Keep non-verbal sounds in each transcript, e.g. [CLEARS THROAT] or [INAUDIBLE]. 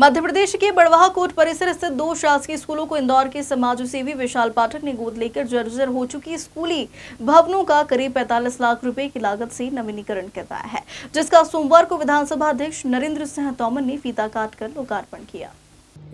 मध्य प्रदेश के बड़वाह कोट परिसर स्थित दो शासकीय स्कूलों को इंदौर के समाज सेवी विशाल पाठक ने गोद लेकर जर्जर हो चुकी स्कूली भवनों का करीब 45 लाख रुपए की लागत से नवीनीकरण करवाया है, जिसका सोमवार को विधानसभा अध्यक्ष नरेंद्र सिंह तोमर ने फीता काट कर लोकार्पण किया।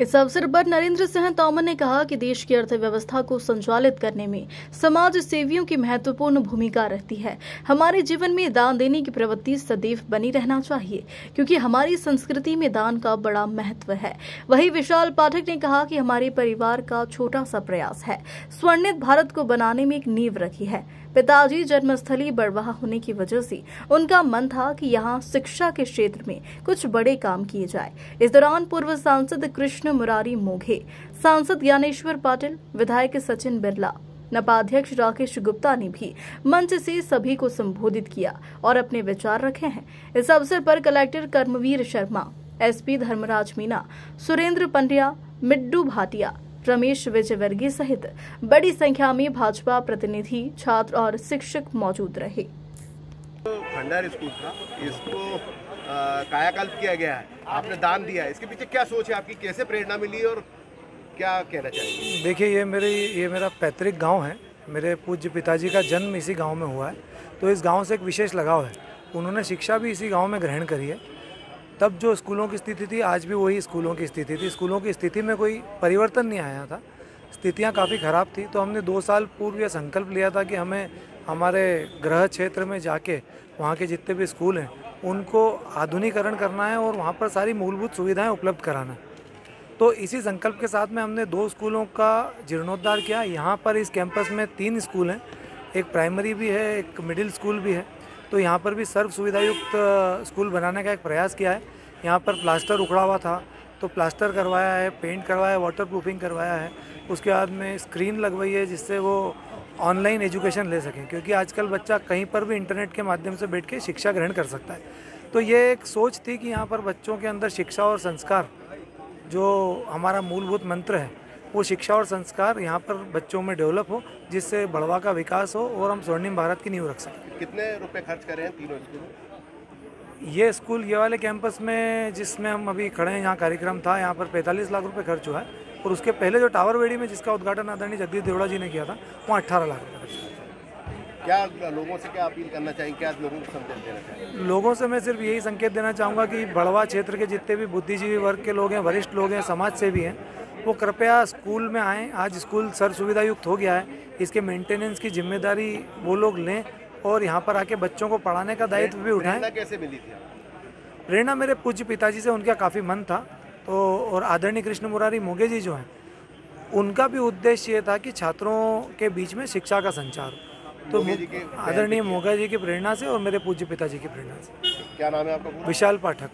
इस अवसर पर नरेंद्र सिंह तोमर ने कहा कि देश की अर्थव्यवस्था को संचालित करने में समाज सेवियों की महत्वपूर्ण भूमिका रहती है। हमारे जीवन में दान देने की प्रवृत्ति सदैव बनी रहना चाहिए, क्योंकि हमारी संस्कृति में दान का बड़ा महत्व है। वही विशाल पाठक ने कहा कि हमारे परिवार का छोटा सा प्रयास है। स्वर्णित भारत को बनाने में एक नींव रखी है। पिताजी जन्मस्थली बड़वाह होने की वजह से उनका मन था कि यहाँ शिक्षा के क्षेत्र में कुछ बड़े काम किए जाए। इस दौरान पूर्व सांसद कृष्ण मुरारी मोघे, सांसद ज्ञानेश्वर पाटिल, विधायक सचिन बिरला, नपाध्यक्ष राकेश गुप्ता ने भी मंच से सभी को संबोधित किया और अपने विचार रखे हैं। इस अवसर पर कलेक्टर कर्मवीर शर्मा, एसपी धर्मराज मीना सुरेंद्र पंड्या, मिड्डू भाटिया रमेश विजयवर्गीय सहित बड़ी संख्या में भाजपा प्रतिनिधि छात्र और शिक्षक मौजूद रहे। भंडार स्कूल था। इसको कायाकल्प किया गया है। आपने दान दिया है। इसके पीछे क्या सोच है आपकी? कैसे प्रेरणा मिली और क्या कहना चाहिए देखिए ये मेरे ये मेरा पैतृक गाँव है। मेरे पूज्य पिताजी का जन्म इसी गाँव में हुआ है। तो इस गाँव से एक विशेष लगाव है। उन्होंने शिक्षा भी इसी गाँव में ग्रहण करी है। तब जो स्कूलों की स्थिति थी, आज भी वही स्कूलों की स्थिति थी। स्कूलों की स्थिति में कोई परिवर्तन नहीं आया था। स्थितियाँ काफ़ी ख़राब थी। तो हमने दो साल पूर्व यह संकल्प लिया था कि हमें हमारे गृह क्षेत्र में जाके वहाँ के जितने भी स्कूल हैं, उनको आधुनिकरण करना है और वहाँ पर सारी मूलभूत सुविधाएँ उपलब्ध कराना तो इसी संकल्प के साथ में हमने दो स्कूलों का जीर्णोद्धार किया। यहाँ पर इस कैंपस में तीन स्कूल हैं। एक प्राइमरी भी है, एक मिडिल स्कूल भी है। तो यहाँ पर भी सर्व सुविधायुक्त स्कूल बनाने का एक प्रयास किया है। यहाँ पर प्लास्टर उखड़ा हुआ था तो प्लास्टर करवाया है, पेंट करवाया है वाटर प्रूफिंग करवाया है। उसके बाद में स्क्रीन लगवाई है जिससे वो ऑनलाइन एजुकेशन ले सकें, क्योंकि आजकल बच्चा कहीं पर भी इंटरनेट के माध्यम से बैठ के शिक्षा ग्रहण कर सकता है। तो ये एक सोच थी कि यहाँ पर बच्चों के अंदर शिक्षा और संस्कार, जो हमारा मूलभूत मंत्र है वो शिक्षा और संस्कार यहाँ पर बच्चों में डेवलप हो जिससे बढ़वा का विकास हो और हम स्वर्णिम भारत की नींव रख सकें। कितने रुपए खर्च करें हैं तीनों स्कूलों ये स्कूल ये वाले कैंपस में जिसमें हम अभी खड़े हैं यहाँ कार्यक्रम था यहाँ पर 45 लाख रुपए खर्च हुआ है। और उसके पहले जो टावर वेडी में जिसका उद्घाटन आदरणीय जगदीश देवड़ा जी ने किया था वहाँ अट्ठारह लाख रुपये खर्च क्या लोगों से क्या अपील करना चाहेंगे? क्या लोगों को संदेश देना चाहेंगे? लोगों से मैं सिर्फ़ यही संकेत देना चाहूँगा कि बड़वा क्षेत्र के जितने भी बुद्धिजीवी वर्ग के लोग हैं वरिष्ठ लोग हैं समाज सेवी हैं वो कृपया स्कूल में आएँ। आज स्कूल सर सुविधा युक्त हो गया है। इसके मेंटेनेंस की ज़िम्मेदारी वो लोग लें और यहाँ पर आके बच्चों को पढ़ाने का दायित्व भी उठाएँ। प्रेरणा कैसे मिली थी प्रेरणा मेरे पूज्य पिताजी से उनका काफ़ी मन था। तो और आदरणीय कृष्ण मुरारी मोगे जी जो हैं उनका भी उद्देश्य ये था कि छात्रों के बीच में शिक्षा का संचार। तो आदरणीय मोगा जी की प्रेरणा से और मेरे पूज्य पिताजी की प्रेरणा से। क्या नाम है आपका विशाल पाठक।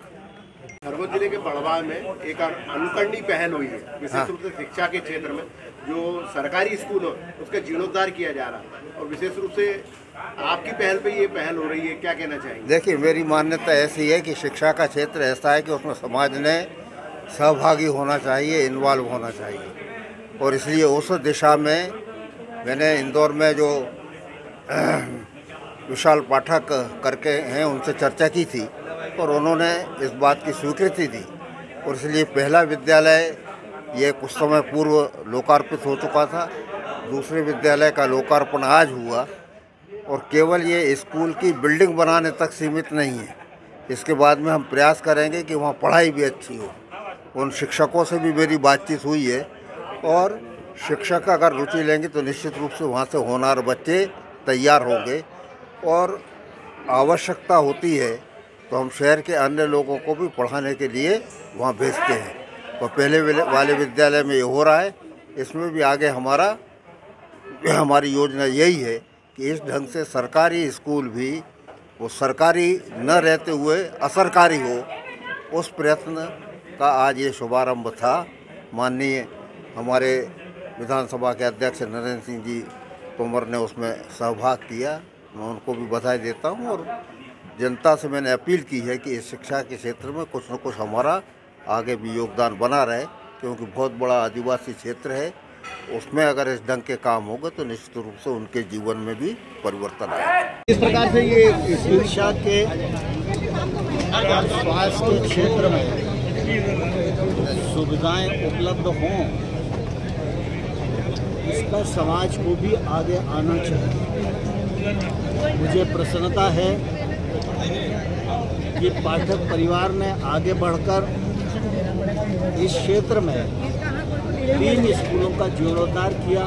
खरगोन ज़िले के बड़वा में एक अनुकरणीय पहल हुई है विशेष रूप से शिक्षा के क्षेत्र में जो सरकारी स्कूल हो उसका जीर्णोद्धार किया जा रहा है। और विशेष रूप से आपकी पहल पे ये पहल हो रही है क्या कहना चाहेंगे? देखिए मेरी मान्यता ऐसी है कि शिक्षा का क्षेत्र ऐसा है कि उसमें समाज ने सहभागी होना चाहिए इन्वॉल्व होना चाहिए। और इसलिए उस दिशा में मैंने इंदौर में जो [CLEARS THROAT] विशाल पाठक करके हैं उनसे चर्चा की थी। और उन्होंने इस बात की स्वीकृति दी और इसलिए पहला विद्यालय ये कुछ समय पूर्व लोकार्पित हो चुका था, दूसरे विद्यालय का लोकार्पण आज हुआ और केवल ये स्कूल की बिल्डिंग बनाने तक सीमित नहीं है। इसके बाद में हम प्रयास करेंगे कि वहाँ पढ़ाई भी अच्छी हो। उन शिक्षकों से भी मेरी बातचीत हुई है और शिक्षक अगर रुचि लेंगे तो निश्चित रूप से वहाँ से होनार बच्चे तैयार होंगे और आवश्यकता होती है तो हम शहर के अन्य लोगों को भी पढ़ाने के लिए वहाँ भेजते हैं। और पहले वाले विद्यालय में ये हो रहा है। इसमें भी आगे हमारा, हमारी योजना यही है कि इस ढंग से सरकारी स्कूल भी, वो सरकारी न रहते हुए असरकारी हो, उस प्रयत्न का आज ये शुभारंभ था। माननीय हमारे विधानसभा के अध्यक्ष नरेंद्र सिंह जी तोमर ने उसमें सहभाग किया। मैं उनको भी बधाई देता हूँ और जनता से मैंने अपील की है कि इस शिक्षा के क्षेत्र में कुछ न कुछ हमारा आगे भी योगदान बना रहे, क्योंकि बहुत बड़ा आदिवासी क्षेत्र है। उसमें अगर इस ढंग के काम होगा तो निश्चित रूप से उनके जीवन में भी परिवर्तन आएगा। इस प्रकार से ये शिक्षा के स्वास्थ्य के क्षेत्र में सुविधाएँ उपलब्ध हों, इसका समाज को भी आगे आना चाहिए। मुझे प्रसन्नता है कि पाठक परिवार ने आगे बढ़कर इस क्षेत्र में तीन स्कूलों का जीर्णोद्धार किया,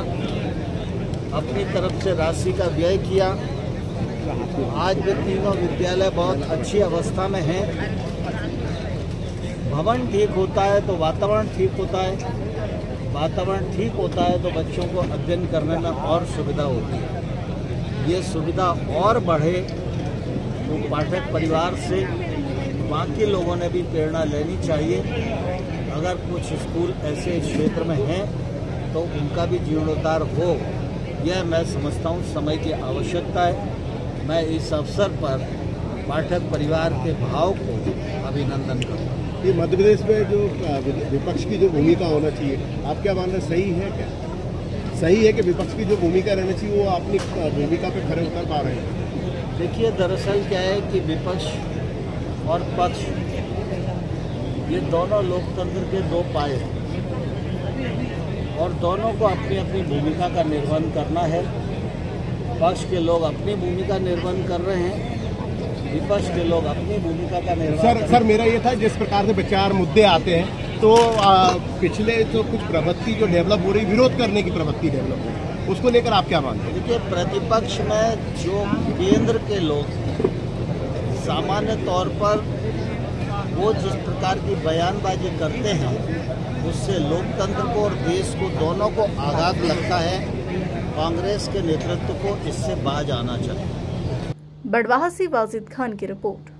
अपनी तरफ़ से राशि का व्यय किया। आज वे तीनों विद्यालय बहुत अच्छी अवस्था में हैं। भवन ठीक होता है तो वातावरण ठीक होता है। वातावरण ठीक होता है तो बच्चों को अध्ययन करने में और सुविधा होती है। ये सुविधा और बढ़े तो पाठक परिवार से बाकी लोगों ने भी प्रेरणा लेनी चाहिए। अगर कुछ स्कूल ऐसे क्षेत्र में हैं तो उनका भी जीर्णोद्धार हो, यह मैं समझता हूँ, समय की आवश्यकता है। मैं इस अवसर पर पाठक परिवार के भाव को अभिनंदन करता हूँ। ये मध्य प्रदेश में जो विपक्ष की जो भूमिका होना चाहिए, आप क्या मानना सही है क्या? सही है कि विपक्ष की जो भूमिका रहनी चाहिए, वो अपनी भूमिका पे खड़े उतर पा रहे हैं? देखिए दरअसल क्या है कि विपक्ष और पक्ष ये दोनों लोकतंत्र के दो पाए हैं। और दोनों को अपनी अपनी भूमिका का निर्वहन करना है। पक्ष के लोग अपनी भूमिका निर्वहन कर रहे हैं विपक्ष के लोग अपनी भूमिका का निर्वहन सर सर मेरा ये था जिस प्रकार से विचार मुद्दे आते हैं तो अ, पिछले जो कुछ प्रवृत्ति जो डेवलप हो रही विरोध करने की प्रवृत्ति डेवलप हो रही। है, उसको लेकर आप क्या मानते हैं? देखिए प्रतिपक्ष में जो केंद्र के लोग सामान्य तौर पर वो जिस प्रकार की बयानबाजी करते हैं उससे लोकतंत्र को और देश को दोनों को आघात लगता है। कांग्रेस के नेतृत्व को इससे बाज आना चाहिए। बड़वाहा से वाजिद खान की रिपोर्ट।